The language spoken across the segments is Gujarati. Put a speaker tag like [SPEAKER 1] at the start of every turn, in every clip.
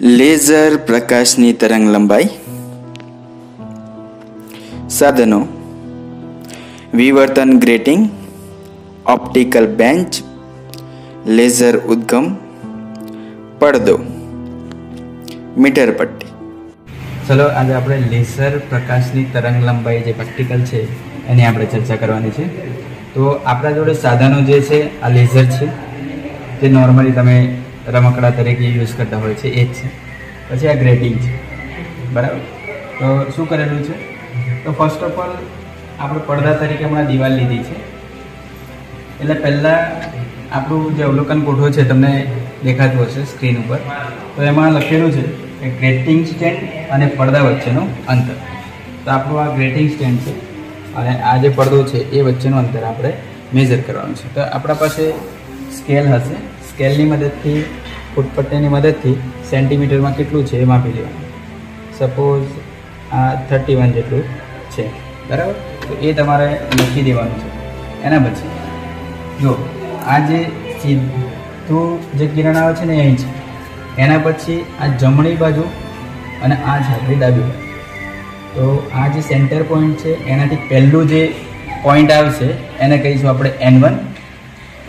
[SPEAKER 1] લેઝર પ્રકાશની તરંગલંબાઈ સાધનો. વિવર્તન ગ્રેટિંગ. Optical bench. લેઝર ઉદ્ગમ. પડદો. મીટર પટ્ટી.
[SPEAKER 2] ચલો, આજે આપણે લેસર પ્રકાશની તરંગ લંબાઈ જે પ્રેક્ટિકલ છે, એની આપણે ચર્ચા કરવાની છે. તો આપણા જોડે સાધનો જે છે, આ લેઝર છે. જે નોર્મલી તમે રમકડા તરીકે યુઝ કરતા હોય છે, એ જ છે. પછી આ ગ્રેટિંગ છે. બરાબર? તો શું કરેલું છે? તો ફર્સ્ટ ઓફ ઓલ આપણે પડદા તરીકે હમણાં દિવાલ લીધી છે. એટલે પહેલાં આપણું જે અવલોકન કોઠો છે, તમને દેખાતું હશે સ્ક્રીન ઉપર. તો એમાં લખેલું છે કે ગ્રેટિંગ સ્ટેન્ડ અને પડદા વચ્ચેનું અંતર. તો આપણું આ ગ્રેટિંગ સ્ટેન્ડ છે અને આ જે પડદો છે, એ વચ્ચેનું અંતર આપણે મેજર કરવાનું છે. તો આપણા પાસે સ્કેલ હશે. સ્કેલની મદદથી, ફૂટપટ્ટીની મદદથી સેન્ટીમીટરમાં કેટલું છે એ માપી લેવાનું. સપોઝ આ થર્ટી વન જેટલું છે. બરાબર? તો એ તમારે લખી દેવાનું છે. એના પછી, જો, આ જે સીધું જે કિરણ આવે છે ને અહીં છે. એના પછી આ જમણી બાજુ અને આ છે આપણી ડાબી બાજુ. તો આ જે સેન્ટર પોઈન્ટ છે, એનાથી પહેલું જે પોઈન્ટ આવશે એને કહીશું આપણે એન વન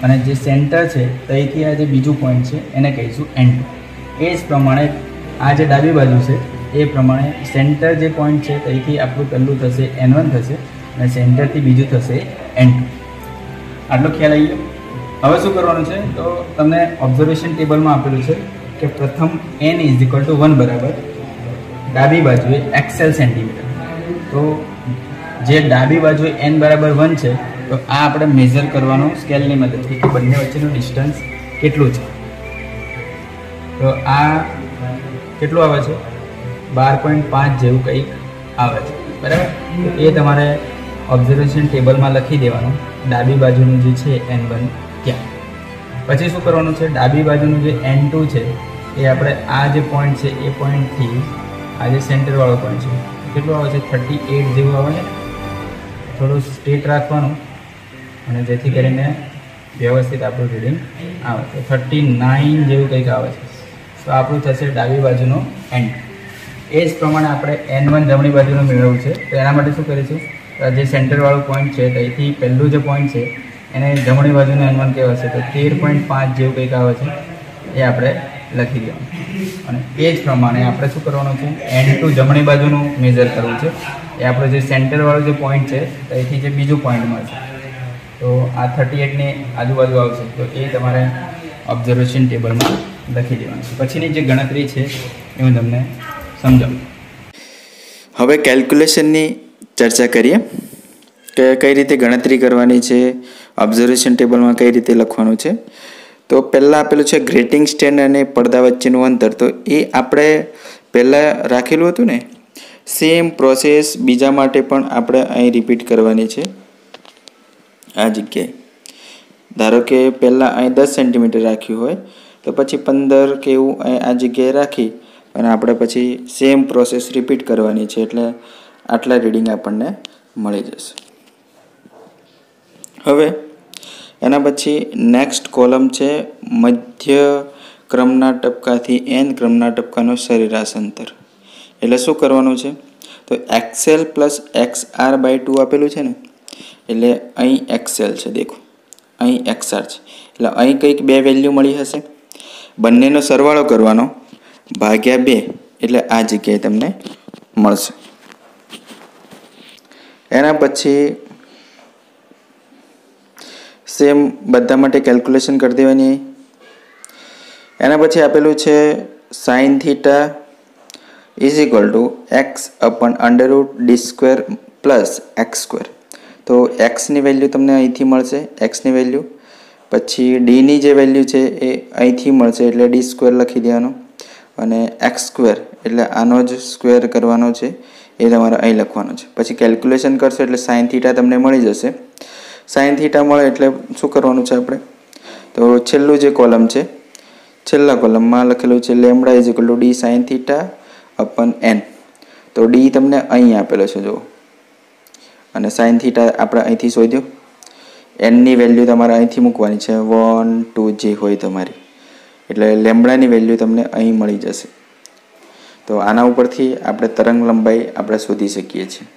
[SPEAKER 2] અને જે સેન્ટર છે, ત્યાંથી આ જે બીજું પોઈન્ટ છે, એને કહીશું એન ટુ એ જ પ્રમાણે આ જે ડાબી બાજુ છે, એ પ્રમાણે સેન્ટર જે પોઈન્ટ છે, ત્યાંથી આપણું પહેલું થશે એન વન થશે અને સેન્ટરથી બીજું થશે એન ટુ આટલો ખ્યાલ આવી ગયો? હવે શું કરવાનું છે? તો તમને ઓબ્ઝર્વેશન ટેબલમાં આપેલું છે કે પ્રથમ n is equal to one બરાબર. ડાબી બાજુએ એક્સેલ સેન્ટીમીટર તો જે ડાબી બાજુએ એન બરાબર વન છે તો આ આપણે મેઝર કરવાનું સ્કેલની મદદથી કે બંને વચ્ચેનું ડિસ્ટન્સ કેટલું છે? તો આ કેટલું આવે છે? બાર પોઈન્ટ પાંચ જેવું કંઈક આવે છે. બરાબર? એ તમારે ઓબ્ઝર્વેશન ટેબલમાં લખી દેવાનું. ડાબી બાજુનું જે છે એન વન ક્યાં પછી શું કરવાનું છે? ડાબી બાજુનું જે એન ટુ છે, એ આપણે આ જે પોઈન્ટ છે, એ પોઈન્ટથી આ જે સેન્ટરવાળો પોઈન્ટ છે કેટલું આવે છે? થર્ટી એટ જેવું આવે ને થોડું સ્ટ્રેટ રાખવાનું. અને જેથી કરીને વ્યવસ્થિત આપણું રીડિંગ આવે. તો થર્ટી નાઇન જેવું કંઈક આવે છે. તો આપણું થશે ડાબી બાજુનું એન એ જ પ્રમાણે આપણે એન વન જમણી બાજુનું મેળવવું છે. તો એના માટે શું કરીશું? જે સેન્ટરવાળું પોઈન્ટ છે ત્યાંથી પહેલું જે પોઈન્ટ છે, એને જમણી બાજુનું એન વન કહેવાશે. તો તેર પોઈન્ટ પાંચ જેવું કંઈક આવે છે. એ આપણે લખી દેવાનું. અને એ જ પ્રમાણે આપણે શું કરવાનું છે? એન ટુ જમણી બાજુનું મેઝર કરવું છે. એ આપણો જે સેન્ટરવાળો જે પોઈન્ટ છે ત્યાંથી જે બીજું પોઈન્ટ મળશે. તો આ થર્ટી એટની આજુબાજુ આવશે. તો એ તમારે ઓબ્ઝર્વેશન ટેબલમાં લખી દેવાનું છે. પછીની જે ગણતરી છે, એ હું તમને સમજાવું.
[SPEAKER 1] હવે કેલ્ક્યુલેશનની ચર્ચા કરીએ. કે કઈ રીતે ગણતરી કરવાની છે ઓબ્ઝર્વેશન ટેબલમાં કઈ રીતે લખવાનું છે. તો પહેલાં આપેલું છે ગ્રેટિંગ સ્ટેન્ડ અને પડદા વચ્ચેનું અંતર. તો એ આપણે પહેલાં રાખેલું હતું ને? સેમ પ્રોસેસ બીજા માટે પણ આપણે અહીં રિપીટ કરવાની છે. આ જગ્યાએ. ધારો કે પહેલાં અહીં દસ સેન્ટીમીટર રાખ્યું હોય, તો પછી પંદર કે એવું અહીં આ જગ્યાએ રાખી અને આપણે પછી સેમ પ્રોસેસ રિપીટ કરવાની છે એટલે આટલા રીડિંગ આપણને મળી જશે. હવે એના પછી નેક્સ્ટ કોલમ છે મધ્ય ક્રમના ટપકાથી એન ક્રમના ટપકાનો સરેરાશ અંતર એટલે શું કરવાનું છે? તો x l plus x r by two આપેલું છે ને? એટલે અહીં એક્સેલ છે, દેખો. અહીં એક્સઆર છે. એટલે અહીં કંઈક બે વેલ્યુ મળી હશે. બંનેનો સરવાળો કરવાનો ભાગ્યા બે, એટલે આ જગ્યાએ તમને મળશે. એના પછી સેમ બધા માટે કેલ્ક્યુલેશન કરી દેવાની એના પછી આપેલું છે sine theta is equal to x upon under root d square plus x square તો એક્સની વેલ્યુ તમને અહીંથી મળશે એક્સની વેલ્યુ. પછી ડીની જે વેલ્યુ છે એ અહીંથી મળશે, એટલે ડી સ્ક્વેર લખી દેવાનો. અને એક્સ સ્ક્વેર એટલે આનો જ સ્ક્વેર કરવાનો છે, એ તમારે અહીં લખવાનો છે. પછી કેલ્ક્યુલેશન કરશો એટલે સાઇન થીટા તમને મળી જશે. સાઇન થીટા મળે એટલે શું કરવાનું છે આપણે? તો છેલ્લું જે કોલમ છે, છેલ્લા કોલમમાં લખેલું છે lambda is equal to d sine theta upon n તો ડી તમને અહીં આપેલો છે, જુઓ. અને સાઇન થીટા આપણે અહીંથી શોધ્યો એનની વેલ્યુ તમારે અહીંથી મૂકવાની છે. વન ટુ જે હોય તમારી. એટલે લેમડાની વેલ્યુ તમને અહીં મળી જશે. તો આના ઉપરથી આપણે તરંગ લંબાઈ આપણે શોધી શકીએ છીએ.